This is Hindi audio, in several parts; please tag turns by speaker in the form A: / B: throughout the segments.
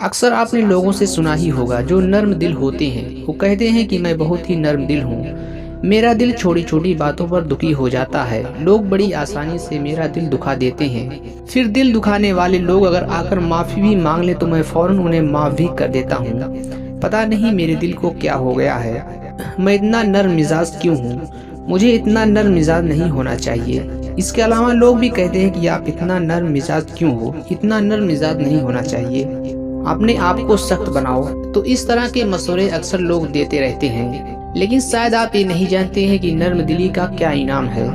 A: अक्सर आपने लोगों से सुना ही होगा, जो नर्म दिल होते हैं, वो कहते हैं कि मैं बहुत ही नर्म दिल हूँ। मेरा दिल छोटी छोटी बातों पर दुखी हो जाता है। लोग बड़ी आसानी से मेरा दिल दुखा देते हैं। फिर दिल दुखाने वाले लोग अगर आकर माफ़ी भी मांग ले तो मैं फ़ौरन उन्हें माफ़ भी कर देता हूँ। पता नहीं मेरे दिल को क्या हो गया है। मैं इतना नर्म मिजाज क्यों हूँ? मुझे इतना नर्म मिजाज नहीं होना चाहिए। इसके अलावा लोग भी कहते हैं कि आप इतना नर्म मिजाज क्यों हो? इतना नर्म मिजाज नहीं होना चाहिए। अपने आप को सख्त बनाओ। तो इस तरह के मशवरे अक्सर लोग देते रहते हैं। लेकिन शायद आप ये नहीं जानते हैं कि नर्म दिली का क्या इनाम है।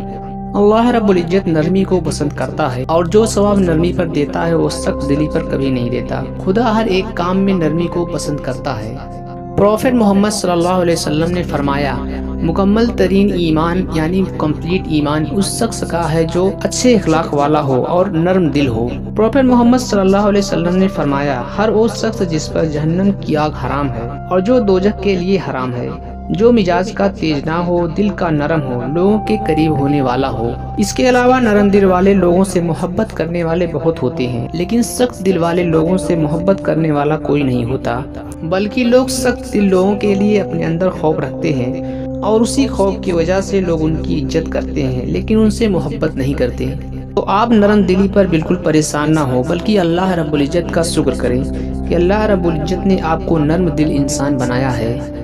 A: अल्लाह रब्बुल इज़्ज़त नरमी को पसंद करता है और जो सवाब नरमी पर देता है, वो सख्त दिली पर कभी नहीं देता। खुदा हर एक काम में नरमी को पसंद करता है। प्रॉफेट मोहम्मद सल्लल्लाहु अलैहि वसल्लम ने फरमाया मुकम्मल तरीन ईमान, यानी कंप्लीट ईमान, उस शख्स का है जो अच्छे अखलाक वाला हो और नरम दिल हो। प्रोफेट मोहम्मद सल्लल्लाहु अलैहि वसल्लम ने फरमाया, हर वो शख्स जिस पर जहन्नम की आग हराम है और जो दोजक के लिए हराम है, जो मिजाज का तेज ना हो, दिल का नरम हो, लोगों के करीब होने वाला हो। इसके अलावा नरम दिल वाले लोगों से मोहब्बत करने वाले बहुत होते हैं, लेकिन सख्त दिल वाले लोगों से मोहब्बत करने वाला कोई नहीं होता। बल्कि लोग सख्त दिल लोगों के लिए अपने अंदर खौफ रखते हैं। और उसी खौफ की वजह से लोग उनकी इज़्ज़त करते हैं, लेकिन उनसे मोहब्बत नहीं करते। तो आप नरम दिली पर बिल्कुल परेशान ना हो, बल्कि अल्लाह रब्बुल इज़्ज़त का शुक्र करें कि अल्लाह रब्बुल इज़्ज़त ने आपको नरम दिल इंसान बनाया है।